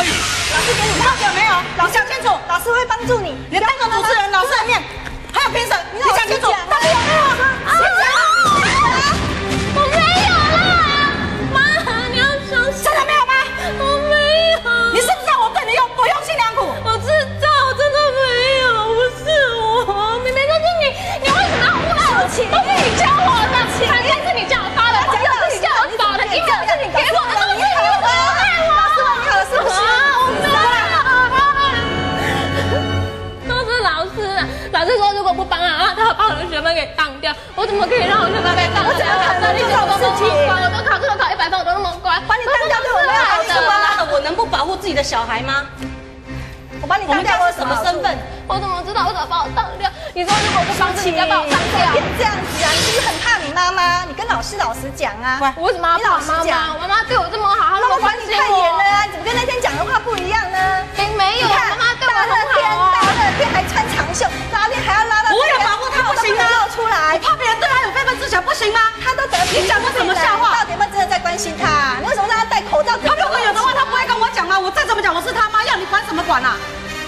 老师给你看有没有？老师清楚，老师会帮助你。我怎么可以让我学分被当？我怎么可能你做这种事情我都考这个考一百分，我都那么乖，把你当掉对我没有好处啊！我能不保护自己的小孩吗？我把你当掉，我什么身份？我怎么知道？为什么把我当掉？你说如果不帮自己，要把我当掉？别这样子啊！你是不是很怕你妈妈？你跟老师老实讲啊！我为什么要怕妈妈？我妈妈对我这么好，她那么管你太严了啊！怎么跟那天讲的话不一样呢？并没有，妈妈对我大热天，大热天还穿长袖，拉链还要拉到，我为了保护他不行吗露出来，怕别人对他有非分之想不行吗？他都得你讲的什么笑话到底有没有真的在关心他？你为什么让他戴口罩？他如果有的话，他不会跟我讲吗？我再怎么讲，我是他妈，要你管什么管啊？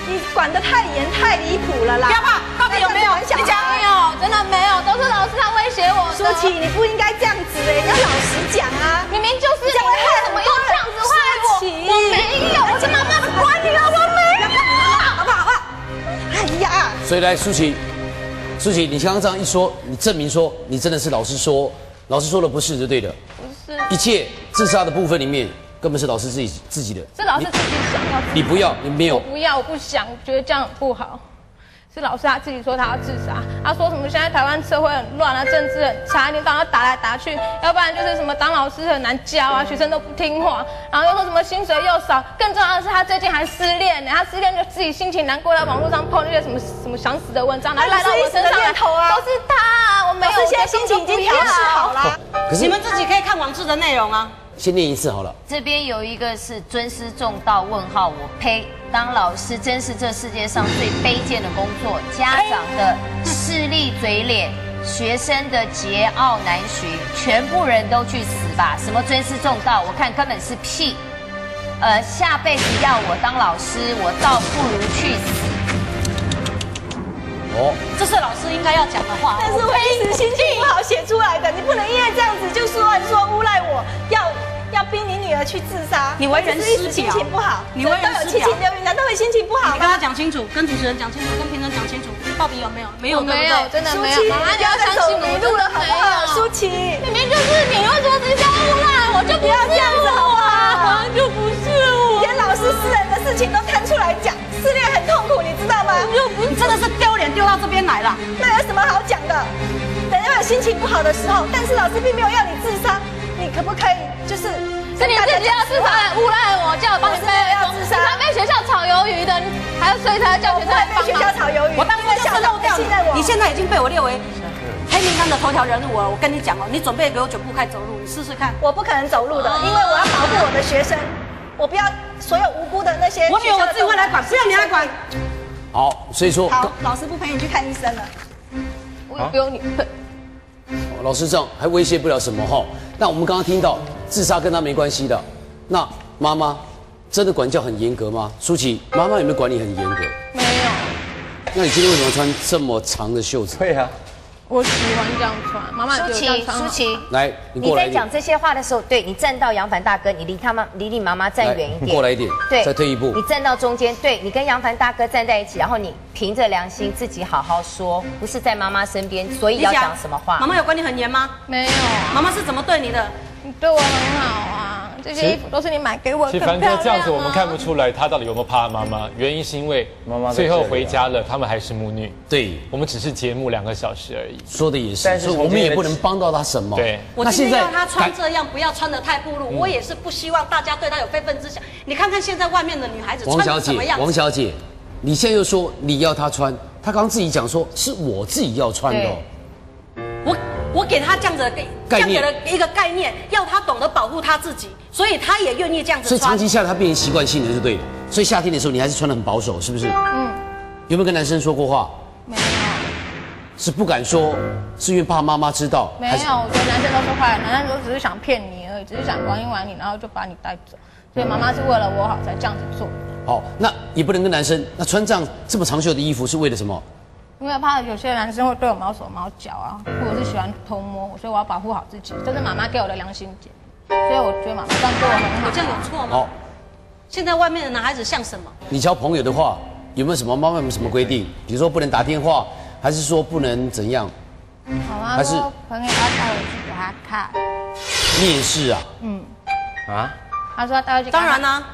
你管得太严太离谱了啦！不要怕，到底有没有？你讲没有，真的没有，都是老师他威胁我的。舒淇，你不应该这样子哎，你要老实讲啊！明明就是你，为什么又所以来，舒淇，舒淇，你刚刚这样一说，你证明说你真的是老师说，老师说的不是就对的。不是，一切自杀的部分里面，根本是老师自己自己的。是老师自己想要。你不要，你没有。我不要，我不想，我觉得这样不好。是老师他自己说他要自杀，他说什么现在台湾社会很乱啊，政治很差，一天到晚要打来打去，要不然就是什么当老师很难教啊，学生都不听话，然后又说什么薪水又少，更重要的是他最近还失恋呢，他失恋就自己心情难过，在网络上 po 那些什么什么想死的文章，然后赖到我身上来，头啊！都是他，我没有，现在心情已经调试好了。可是你们自己可以看网志的内容啊。先念一次好了。这边有一个是尊师重道，问号我呸！当老师真是这世界上最卑贱的工作，家长的势利嘴脸，学生的桀骜难驯，全部人都去死吧！什么尊师重道，我看根本是屁。呃，下辈子要我当老师，我倒不如去死。哦，这是老师应该要讲的话。但是我一时心情不好写出来的，你不能因为这样子就说说诬赖我，要要逼你女儿去自杀。你为人我只是一时心情不好，你为人师表七情六欲，难道会心情不好你跟他？讲清楚，跟主持人讲清楚，跟评审讲清楚，到底有没有？没有，我没有，真的没有，妈妈你要相信我，迷路了好不好？舒淇，明明就是你，为什么直接诬赖我？就不不要这样子好不好？就不是我。连老师私人的事情都摊出来讲，失恋很痛苦，你知道吗？你真的是丢脸丢到这边来了。那有什么好讲的？等到有心情不好的时候，但是老师并没有要你自杀，你可不可以就是是你自己要自杀来诬赖我，叫我帮你背自杀你还被学校炒鱿鱼的，还要所以才要叫学生来帮被学校忙。炒鱿鱼？我当初就是漏掉信任我，你现在已经被我列为黑名单的头条人物了。我跟你讲哦，你准备给我卷铺开走路，你试试看。我不可能走路的，因为我要保护我的学生，我不要所有无辜的那些。我女儿我自己会来管，不要你来管。好，所以说，好，老师不陪你去看医生了。我也不用你背。老师这样还威胁不了什么哈。那我们刚刚听到自杀跟他没关系的，那妈妈真的管教很严格吗？舒淇，妈妈有没有管理很严格？没有，那你今天为什么穿这么长的袖子？对啊，我喜欢这样穿，妈妈也舒淇，舒淇，来，你你过来你，在讲这些话的时候，对你站到杨凡大哥，你离他们离你妈妈站远一点，过来一点对，再退一步。你站到中间，对你跟杨凡大哥站在一起，然后你凭着良心自己好好说，不是在妈妈身边，所以要讲什么话。妈？妈有管你很严吗？没有，妈妈是怎么对你的？你对我很好啊，这些衣服都是你买给我的，其实凡哥这样子，我们看不出来他到底有没有怕妈妈。原因是因为妈妈最后回家了，他们还是母女。对，我们只是节目两个小时而已。说的也是，但是我们也不能帮到他什么。对我那现在今天要他穿改这样，不要穿的太暴露。我也是不希望大家对他有非分之想。你看看现在外面的女孩子穿王小姐成什么样，子王？小姐，你现在又说你要他穿，他刚刚自己讲说是我自己要穿的哦。我我给他这样子的概这样子的一个概念，要他懂得保护他自己，所以他也愿意这样子穿。所以长期下来，他变成习惯性的是对的。所以夏天的时候，你还是穿的很保守，是不是？嗯。有没有跟男生说过话？没有，是不敢说，是因为怕妈妈知道，没有，我觉得男生都是坏人，男生都只是想骗你而已，只是想玩一玩你，然后就把你带走。所以妈妈是为了我好才这样子做。好，那也不能跟男生，那穿这样这么长袖的衣服是为了什么？因为怕有些男生会对我毛手毛脚啊，或者是喜欢偷摸我，所以我要保护好自己，这是妈妈给我的良心检。所以我觉得妈妈这样对我很好。我这样有错吗？好，现在外面的男孩子像什么？你交朋友的话，有没有什么妈妈有没有什么规定？比如说不能打电话，还是说不能怎样好啊，还是朋友要带我去给他看，面试啊？嗯啊？他说要带我去给他看。当然啦、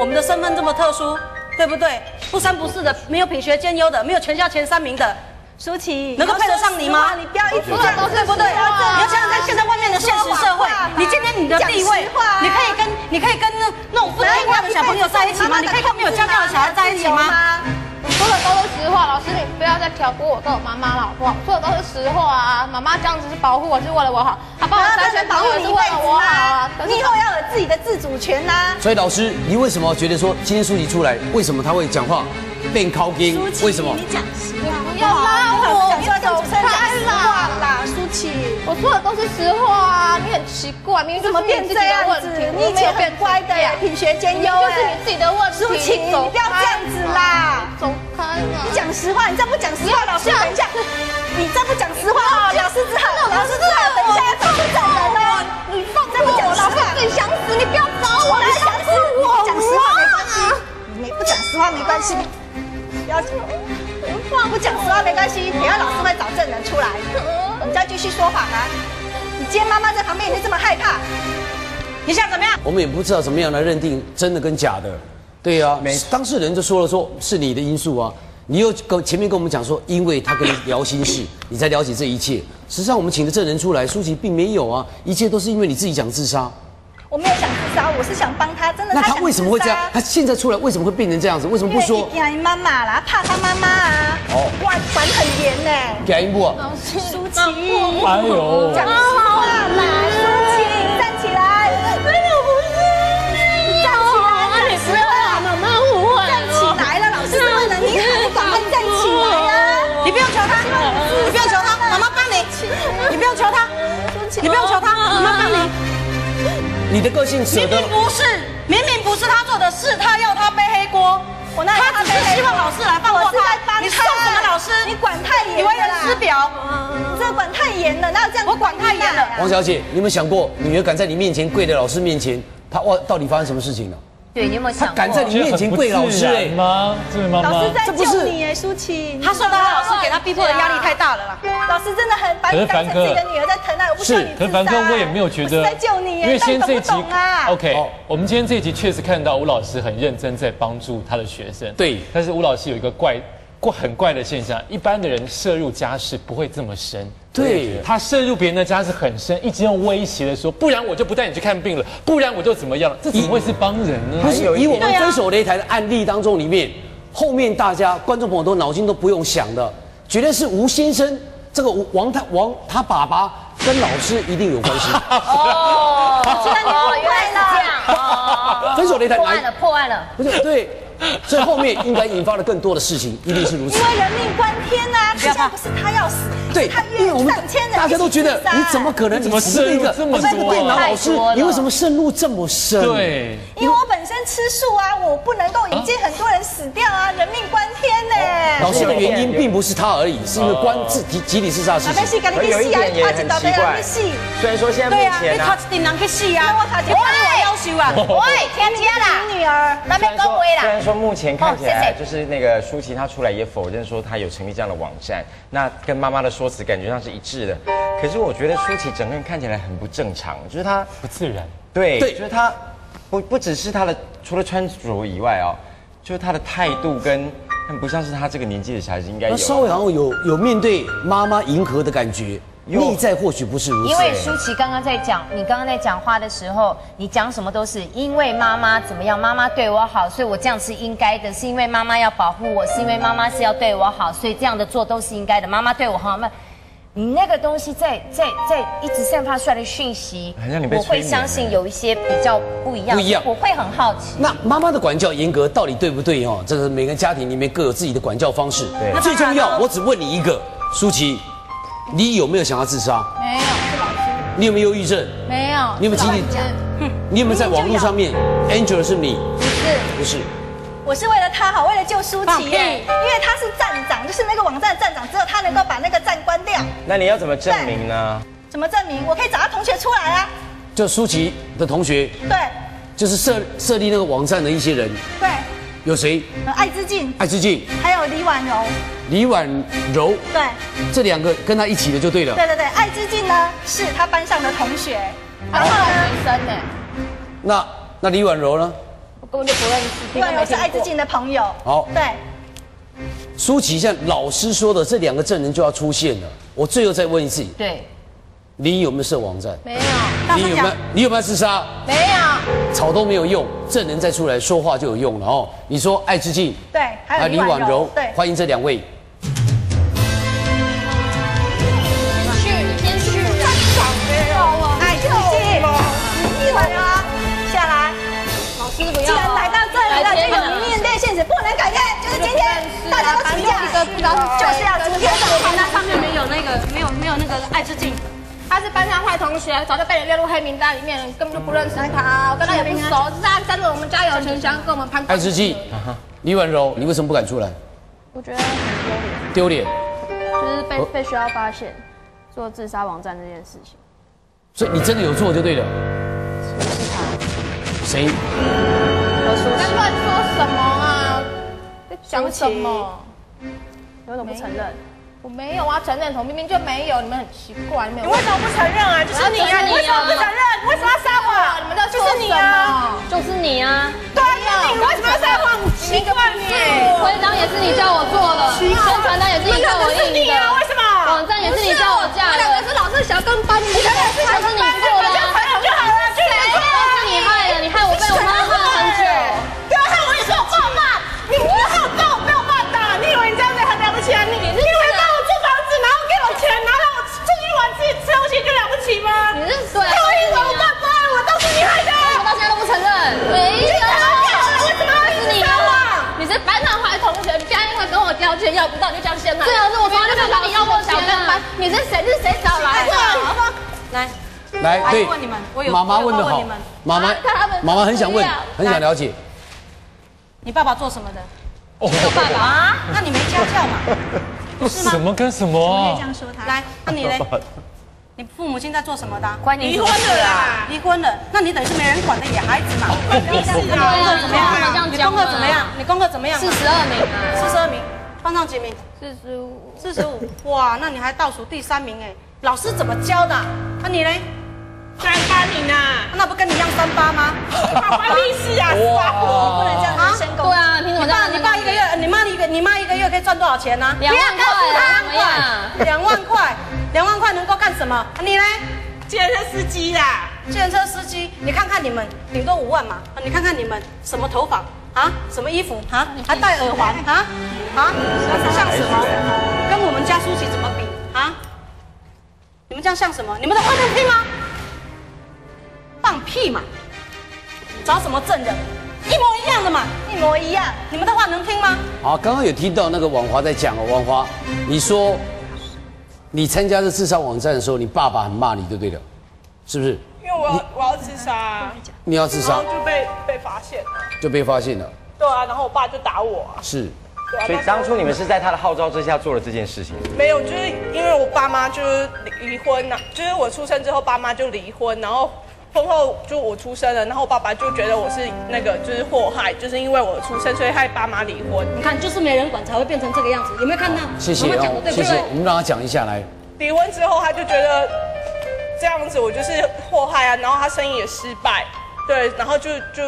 我们的身份这么特殊，对不对？不三不四的，没有品学兼优的，没有全校前三名的，舒淇，能够配得上你吗你不要一直这样，对不对？你要想想看，现在外面的现实社会，你今天你的地位你可以跟你可以跟那那种不听话的小朋友在一起吗？你可以跟没有家教的小孩在一起吗？？说的都是实话，老师你不要再挑拨我跟我妈妈了，好不好？说的都是实话啊，妈妈这样子是保护我，是为了我好，她帮我妈妈筛选朋友也是为了我好啊。你以后要有自己的自主权呐。所以老师，你为什么觉得说今天舒淇出来，为什么他会讲话变靠音？为什么？你讲实话不要拉我，你走开啦！啦，舒淇。我说的都是实话啊，你很奇怪，明明怎么变这样子？你以前很乖的呀，品学兼优就是你。自己的问题。舒淇，你不要这样子啦！走开了。你讲实话，你再不讲实话，老师等一下，你再不讲实话，老师只好，老师只好等一下要找出证人哦。你放再不讲实话，自己想死，你不要找我，你想死我，讲实话没关系，没不讲实话没关系，要不讲实话没关系，等下老师会找证人出来，你再继续说谎啊！你今天妈妈在旁边，你就这么害怕？你想怎么样？我们也不知道怎么样来认定真的跟假的。对啊，当事人就说了说是你的因素啊，你又跟前面跟我们讲说，因为他跟你聊心事，你才了解这一切。实际上我们请的证人出来，舒淇并没有啊，一切都是因为你自己想自杀。我没有想自杀，我是想帮他，真的。那他为什么会这样？他现在出来为什么会变成这样子？为什么不说？因为妈妈啦，怕他妈妈啊。哦哇，管很严呢。改音不啊？舒淇，哎呦，讲实话啦，舒淇，站起来。没有，不是。站起来，讲实话。妈妈误会站起来了，老师是为了你好，你赶快站起来啊！你不用求他，你不用求他，妈妈帮你。你不用求他，你不用求他，妈妈帮你。你的个性舍明得明不是，明明不是他做的事，他要他背黑锅。我那他只是希望老师来放过我他。他。你送什么老师？你管太严了，你为人师表。这个管太严了，哪有这样？我管太严了王小姐，你有没有想过，女儿敢在你面前跪在老师面前，她哇，到底发生什么事情了？对，你有没有想过？他敢在你面前跪老师哎、吗？这位妈妈老师，在救你哎，舒淇。他受到他老师给他逼迫的压力太大了啦。老师真的很把你当成自己的女儿在疼爱，我不需要你自杀。可是凡哥，我也没有觉得，在救你耶，因为现在这一集但你懂不懂啊 OK，哦我们今天这一集确实看到吴老师很认真在帮助他的学生，对但是吴老师有一个怪怪很怪的现象，一般的人涉入家事不会这么深。对他涉入别人的家是很深，一直用威胁的说，不然我就不带你去看病了，不然我就怎么样了，这怎么会是帮人呢？不是以我们分手擂台的案例当中里面，后面大家观众朋友都脑筋都不用想的，绝对是吴先生这个吴王他王他爸爸跟老师一定有关系。哦，现在你误会原来是这样哦，分手擂台破案了，破案了。不是对，所以后面应该引发了更多的事情，一定是如此因。为人命关天呐，现在不是他要死，对他，因为我们约上千人大家都觉得你怎么可能？你怎么你是一个渗入这么你是一个多电脑老师你为什么渗入这么深？对，因为我本身吃素啊，我不能够引荐很多人死掉啊，人命关天呢。老师的原因并不是他而已，是因为关自集集体自杀的事情。有一点也很奇怪。虽然说现在目对啊，他一定人去死啊！我卡进我我要求啊！喂，天家啦，你女儿，那边虽然说恭维啦。说目前看起来就是那个舒淇她出来也否认说她有成立这样的网站，那跟妈妈的说辞感觉上是一致的。可是我觉得舒淇整个人看起来很不正常，就是她不自然。对，对就是她不不只是她的除了穿着以外哦，就是她的态度跟很不像是她这个年纪的小孩子应该有那。稍微好像有有面对妈妈迎合的感觉，有内在或许不是如此。因为舒淇刚刚在讲，你刚刚在讲话的时候，你讲什么都是因为妈妈怎么样，妈妈对我好，所以我这样是应该的，是因为妈妈要保护我，是因为妈妈是要对我好，所以这样的做都是应该的。妈妈对我好，那你那个东西在在在一直散发出来的讯息我会相信有一些比较不一样，不一样我会很好奇。那妈妈的管教严格到底对不对哦？这个每个家庭里面各有自己的管教方式。对最重要，我只问你一个，舒淇，你有没有想要自杀？没有，是老师，你有没有忧郁症？没有，你有没有集体是老师你有没有在网络上面？Angel 是你，不是，不是？我是为了他好，为了救舒淇耶，因为他是站长，就是那个网站的站长，只有他能够把那个站关掉。那你要怎么证明呢？怎么证明？我可以找他同学出来啊。就舒淇的同学，对就是设设立那个网站的一些人，对，有谁？呃艾之静，艾之静、还有李婉柔，李婉柔，对这两个跟他一起的就对了。对对对，艾之静呢是他班上的同学，他是好学生呢，那那李婉柔呢？我根本就不认识，李婉柔是艾之静的朋友。好对，舒淇像老师说的，这两个证人就要出现了。我最后再问一次，对，你有没有设网站？没有，你有没有？你有没有自杀？没有，吵都没有用，证人再出来说话就有用了哦。你说艾之静，对，还有李婉柔，对，欢迎这两位。大家都请假，就是要今天上台。那上面没有那个没有没有那个爱之静，他是班上坏同学，早就被人列入黑名单里面了，你根本就不认识他，我跟他也不熟，只是他沾了我们家有钱，想要跟我们攀关系。艾之静，李婉柔，你为什么不敢出来？我觉得很丢脸，丢脸。就是被被学校发现做自杀网站这件事情。所以你真的有做就对了。谁？你在乱说什么啊？在讲什么？有种不承认，我没有啊，承认同明明就没有，你们很奇怪，没有。你为什么不承认啊？就是你啊！你为什么不承认？你为什么要撒谎？你们在说什么？就是你啊！对啊，你为什么要撒谎？奇怪你！徽章也是你叫我做的，宣传单也是你叫我印的，为什么？网站也是你叫我架的，两个是老师小跟班，你你两个是小跟班，来，对问你们我，有妈妈问的你们，妈妈妈妈很想问，很想了解。你爸爸做什么的？哦，爸爸啊？那你没家教嘛？是吗什么跟什么啊？这样说他。来，那你嘞？你父母亲在做什么的啊？关你什么事啊？离婚了，那你等于是没人管的野孩子嘛？对啊，功课怎么样？你功课怎么样？你功课怎么样？四十二名啊，四十二名，班上几名？四十五。四十五。哇，那你还倒数第三名哎！老师怎么教的？那你嘞？三八名啊，那不跟你一样三八吗？关屁事啊！撒谎，不能这样人身攻击。对啊，凭什么这样？你爸，你爸一个月，你妈一个，你妈一个月可以赚多少钱呢？两万块啊，怎么样？两万块，两万块能够干什么？你呢？健身司机啦，建车司机，你看看你们，顶多五万嘛。你看看你们什么头发啊？什么衣服啊？还戴耳环啊？啊？像什么？跟我们家舒淇怎么比啊？你们这样像什么？你们的话能听吗？放屁嘛！找什么证人？一模一样的嘛，一模一样。你们的话能听吗？好，刚刚有听到那个王华在讲哦，王华，你说你参加这自杀网站的时候，你爸爸很骂你，对不对的？是不是？因为我要我要自杀，你要自杀然后就被被发现了。就被发现了，对啊，然后我爸就打我啊。是啊，所以当初你们是在他的号召之下做了这件事情。没有，就是因为我爸妈就是离离婚呐、就是我出生之后爸妈就离婚，然后婚后就我出生了，然后我爸爸就觉得我是那个就是祸害，就是因为我出生所以害爸妈离婚。你看，就是没人管才会变成这个样子，有没有看到？谢谢妈妈讲的对不对？，我们让他讲一下来。离婚之后他就觉得这样子我就是祸害啊，然后他生意也失败，对，然后就就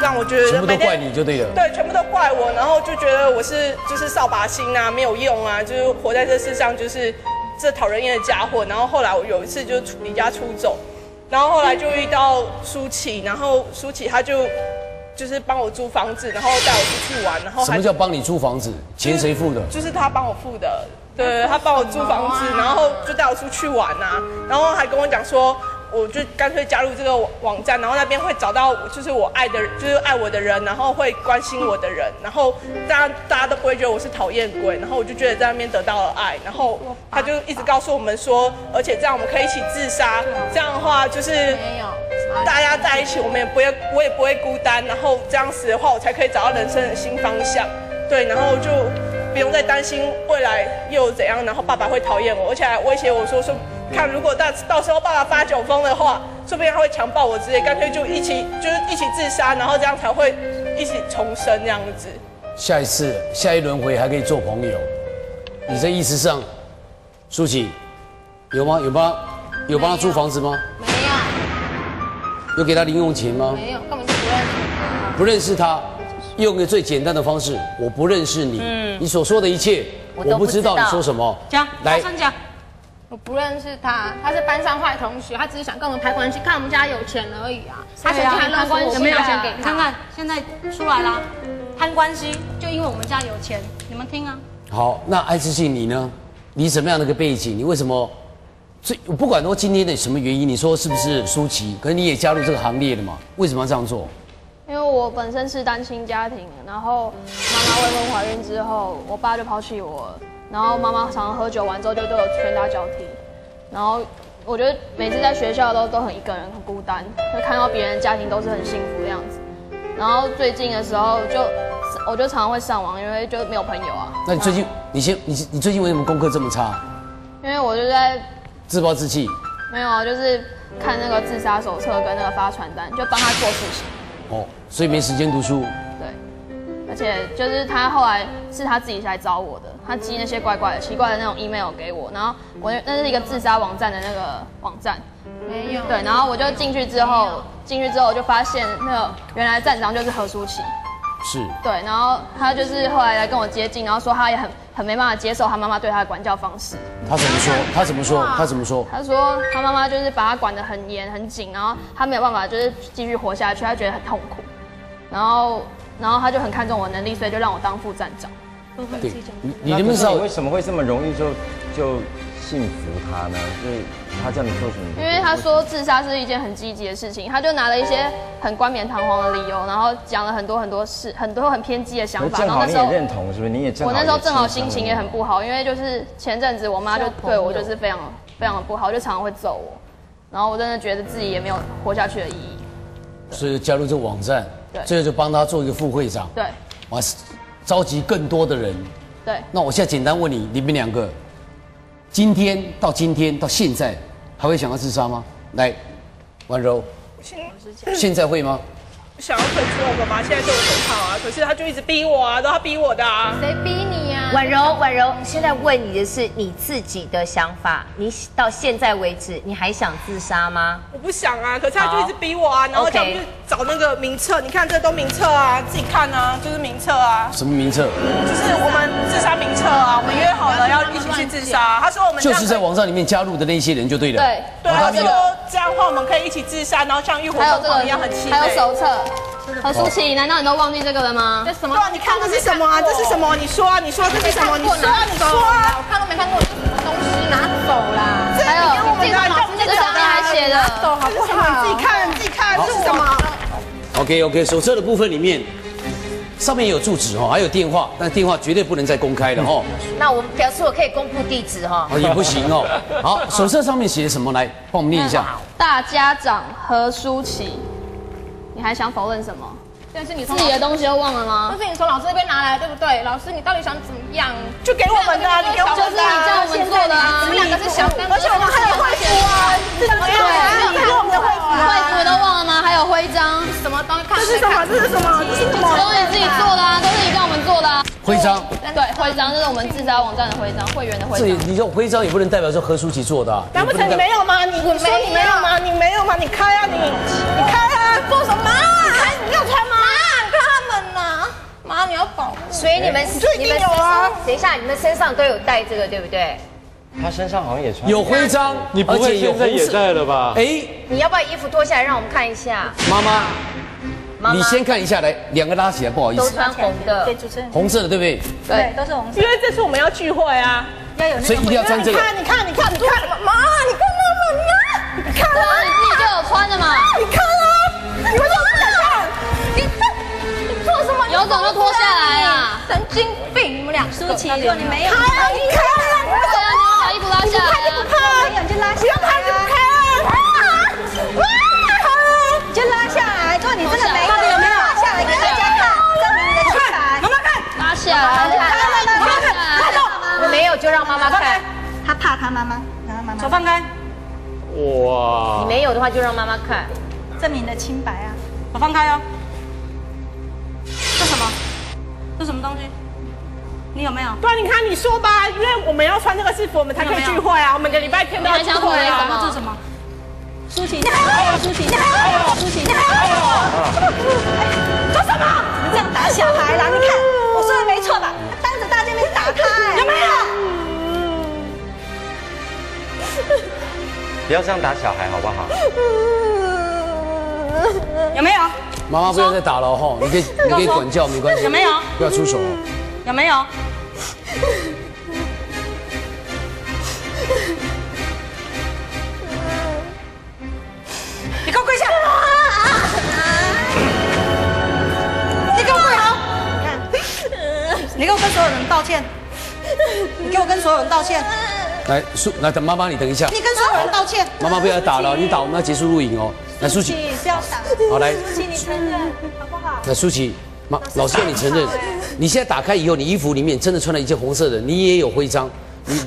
让我觉得全部都怪你就对了。对，全部都怪我，然后就觉得我是就是扫把星啊，没有用啊，就是活在这世上就是这讨人厌的家伙。然后后来我有一次就出离家出走，然后后来就遇到舒淇，然后舒淇她就就是帮我租房子，然后带我出去玩，然后什么叫帮你租房子？钱谁付的？就是他帮我付的，对，他帮我租房子，然后就带我出去玩啊，然后还跟我讲说，我就干脆加入这个网网站，然后那边会找到就是我爱的，就是爱我的人，然后会关心我的人，然后大家大家都不会觉得我是讨厌鬼，然后我就觉得在那边得到了爱，然后他就一直告诉我们说，而且这样我们可以一起自杀，这样的话就是没有，大家在一起，我们也不会，我也不会孤单。然后这样子的话，我才可以找到人生的新方向。对，然后就不用再担心未来又怎样，然后爸爸会讨厌我，而且还威胁我说说，看如果到到时候爸爸发酒疯的话，说不定他会强暴我之类，干脆就一起就是一起自杀，然后这样才会一起重生这样子。下一次下一轮回还可以做朋友，你这意思上，舒淇有吗？有帮有帮他租房子吗？没有，有给他零用钱吗？没有，根本就不认识。不认识他，用个最简单的方式，我不认识你，嗯你所说的一切，我不知道不知道你说什么。讲，大声讲。我不认识他，他是班上坏同学，他只是想跟我们攀关系，看我们家有钱而已啊。他曾经还攀关系，有没有钱给他？你看看，现在出来啦，攀关系，就因为我们家有钱，你们听啊。好，那艾志信你呢？你什么样的一个背景？你为什么？最不管说今天的什么原因，你说是不是舒淇？可是你也加入这个行列了嘛？为什么要这样做？因为我本身是单亲家庭，然后妈妈未婚怀孕之后，我爸就抛弃我了，然后妈妈常常喝酒完之后就对我拳打脚踢，然后我觉得每次在学校都都很一个人很孤单，就看到别人家庭都是很幸福的样子，然后最近的时候就我就常常会上网，因为就没有朋友啊。那你最近你先你你最近为什么功课这么差？因为我就在自暴自弃？没有啊，就是看那个自杀手册跟那个发传单，就帮他做事情。哦，所以没时间读书。对，而且就是他后来是他自己来找我的，他寄那些怪怪的、奇怪的那种 email 给我，然后我那是一个自杀网站的那个网站，没有。对，然后我就进去之后，进去之后我就发现那个原来站长就是何舒淇，是。对，然后他就是后来来跟我接近，然后说他也很很没办法接受他妈妈对他的管教方式。他怎么说？他怎么说？他怎么说？他说他妈妈就是把他管得很严很紧，然后他没有办法就是继续活下去，他觉得很痛苦，然后然后他就很看重我的能力，所以就让我当副站长。对，你你能不能知道为什么会这么容易就就信服他呢？就是他叫你做什么？因为他说自杀是一件很积极的事情，他就拿了一些很冠冕堂皇的理由，然后讲了很多很多事，很多很偏激的想法。正好你也然后那时候认同，是不是？你也正好我那时候正好心情也很不好，因为就是前阵子我妈就对我就是非常非常的不好，就常常会揍我，然后我真的觉得自己也没有活下去的意义。所以加入这个网站，对最后就帮他做一个副会长，对完召集更多的人。对，那我现在简单问你，你们两个，今天到今天到现在，还会想要自杀吗？来，婉柔，现在会吗？想要退出我爸爸现在对我很好啊，可是他就一直逼我啊，都他逼我的啊。谁逼你啊？婉柔，婉柔，现在问你的是你自己的想法，你到现在为止，你还想自杀吗？我不想啊，可是他就一直逼我啊，然后叫我去找那个名册，你看这都名册啊，自己看啊，就是名册啊，什么名册？就是我们自杀名册啊，我们约好了要一起去自杀，他说我们就是在网站里面加入的那些人就对了。对对，他说这样的话我们可以一起自杀，然后像浴火凤凰一样很凄美。还有手册。何舒淇，难道你都忘记这个了吗？这什么对？啊，你看这是什么啊？这是什么？你说啊，你说这是什么？你说啊，你说啊。我看都没看过，这是什么东西？拿走啦！这还有叫我们这上面还写的走好不这是什么？你自己看，你自己看，这是什么？OK OK，手册的部分里面，上面有住址哦，还有电话，但电话绝对不能再公开了哦，那我表示我可以公布地址哈。哦也不行哦。好，手册上面写什么？来，帮我们念一下。大家长何舒淇，你还想否认什么？但是你自己的东西都忘了吗都？是你从老师那边拿来，对不对？老师，你到底想怎么样？就给我们的啊，你给我们的啊。就是你叫我们做的啊你们两个是小，而且我们还有会服啊，这是什么样的？你给我们的会服会啊。服都忘了吗？还有徽章，什么东西？看这是什么？这是什么？这是什么？都是你自己做的啊，都是你叫我们做的啊。徽章，对，徽章这是我们自杀网站的徽章，会员的徽这里章。你说徽章也不能代表说何舒淇做的啊。难不成你没有吗？你你说你没有吗？你没有吗？你开啊你，你开啊！做什么？你开你没有穿吗？看他们呐，妈，你要保护。所以你们你们有啊等一下，你们身上都有带这个，对不对？他身上好像也穿有徽章，你不会现在也带了吧？哎，你要不要衣服脱下来让我们看一下？妈妈，妈妈你先看一下，来，两个拉起来，不好意思，都穿红的对，主持人，红色的对不对？对，都是红色因，为这次我们要聚会啊。要有那所以一定要穿这个。你看，你看，你看，你看，妈，你看妈妈，你看，你看你自己就有穿的嘛，你看啊，你们做这个？你这你做什么？有种就脱下来啊！神经病！你们俩舒淇，你没有，他要你，他要你脱下来！你就不，拉，你就拉下来，做你真的没有？拉，妈妈看！拉下来，妈妈看！拉下来，妈妈看！我没有就让妈妈看，他怕他妈妈，他妈妈手放开！哇！你没有的话就让妈妈看。证明你的清白啊！我放开哦。这什么？这什么东西？你有没有？对啊，你看你说吧，因为我们要穿这个制服，我们才可以聚会啊。我们每个礼拜天都要聚会啊。回这是什么？舒淇，你还有舒淇，你还有舒淇，你还有做什么？怎么这样打小孩啦？你看我说的没错吧？当着大家面打他，有没有？不要这样打小孩好不好？有没有？妈妈不要再打了哈，你可以你可以管教没关系，有没有？不要出手哦。有没有？你给我跪下！你给我跪好！你给我跟所有人道歉！你给我跟所有人道歉！来，舒，来等妈妈，你等一下，你跟所有人道歉！妈妈不要再打了，你打我们要结束录影哦。来，舒淇，不要打，好来，舒淇你承认好不好？来，舒淇，妈，老师要你承认，你现在打开以后，你衣服里面真的穿了一件红色的，你也有徽章，你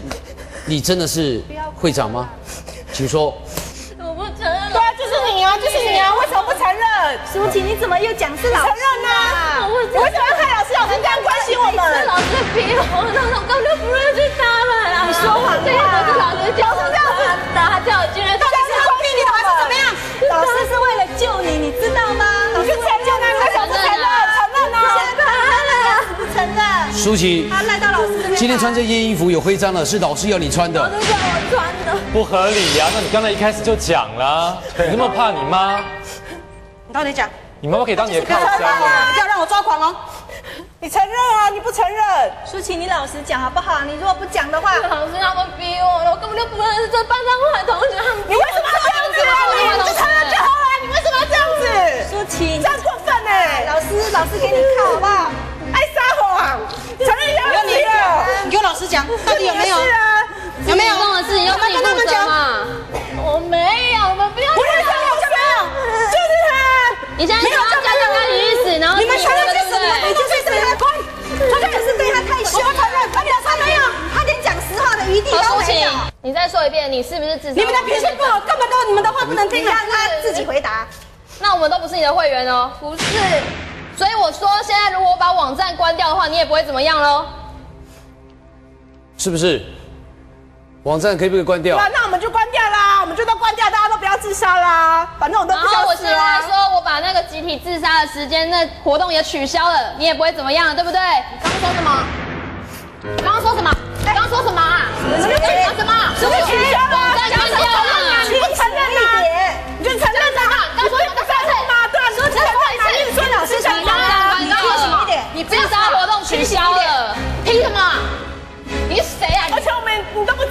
你真的是会长吗？请说。我不承认对啊，就是你啊，就是你啊，为什么不承认？舒淇你怎么又讲是老师承认啊！你为什么要害老师？老师这样关心我们？是老师逼我，那种根本就不认识他们啊！你说谎这些都是老师教我这样子的，他叫我进来，到底是他逼你的还是怎么样？老师是为了救你，你知道吗？你去承认啊！你为什么不承认？承认啊！不承认，舒淇，他赖到老师这边。今天穿这件衣服有徽章了，是老师要你穿的。都是我穿的不合理呀、那你刚才一开始就讲了，你那么怕你妈，你到底讲？你妈妈可以当你的靠山不哎。要让我抓狂哦！你承认啊！你不承认？舒淇，你老实讲好不好？你如果不讲的话，老师他们逼我了，我根本就不认识这班上坏同学，他们你为什么要子啊？你就承认就好了，你为什么要这样子？舒淇，这样过分哎！老师老师给你看好不好？爱撒谎，承认一下问题了。你给我老实讲，到底有没有？是啊，有没有？这种事情要自己负责嘛。我没有，我们不要。不是他，有没有？就是他。你现在说要讲讲他的意思，然后你们承认对不是什么？你对？就是对他关，他真的是对他太凶了。而且他没有，他连讲实话的余地都没有。，你再说一遍，你是不是自杀？你们的脾气不好，根本都你们的话不能听让他自己回答。那我们都不是你的会员哦。不是，所以我说现在如果我把网站关掉的话，你也不会怎么样喽。是不是？网站可以不可以关掉？那那我们就关掉啦，我们就都关掉，大家都不要自杀啦，反正我都然不后我现在。说我把那个集体自杀的时间那活动也取消了，你也不会怎么样，对不对？你刚刚说什么？刚刚说什么？什么？什么？什么？取消了？网站关掉了。你不承认啊？你就承认呐你说那个三岁嘛？对啊，你说承认？你说老师承认啊？你说什么？你不要杀活动取消了，凭什么？你是谁啊？而且我们你都不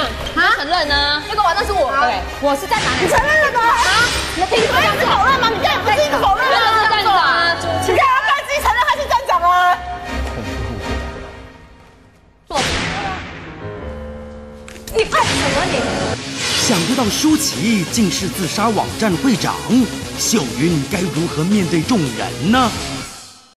啊？承认呢？那个玩的是我，对，我是在哪里？你承认了吗？啊？你凭什么这样子否认吗？你这样不是一个否认吗？站长啊！你看他自己承认他是站长啊。做什么啦？你爱什么你？想不到舒淇竟是自杀网站会长，秀云该如何面对众人呢？